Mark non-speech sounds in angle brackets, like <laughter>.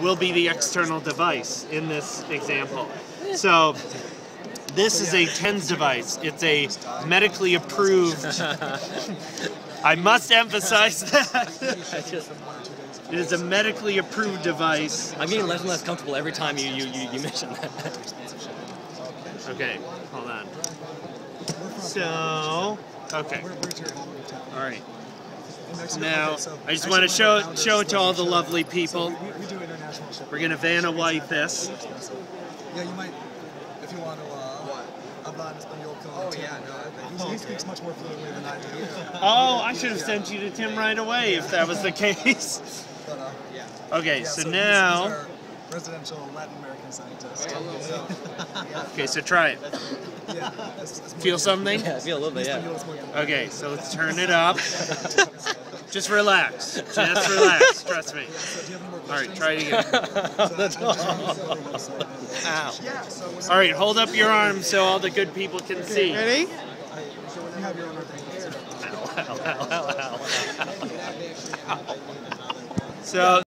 will be the external device in this example. So this is a TENS device. It's a medically approved. I must emphasize that. It is a medically approved device. I'm getting less and less comfortable every time you you, you, you mention that. Okay, hold on. So, okay. All right. Now, I just want to show show it to all the lovely people. We, we do international shipping. We're gonna Vanna White this. Yeah, you might, if you want to. Uh, Hablar en español con oh, yeah, no, he, he speaks much more fluently than I do. <laughs> Oh, I should have sent you to Tim right away if that was the case. <laughs> But, uh, yeah. Okay, Yeah, so he's- now, he's our residential Latin American scientist. <laughs> Okay, so try it. Yeah, it's, it's Feel something? Yeah, I feel a little bit, yeah. Okay, so let's turn it up. Just relax. Just relax. Trust me. So do you have any more All right, try it again. That's I'm just really silly, so, Ow. Yeah, so was All right, hold up your arms so all the good people can see. Ready? you have your. So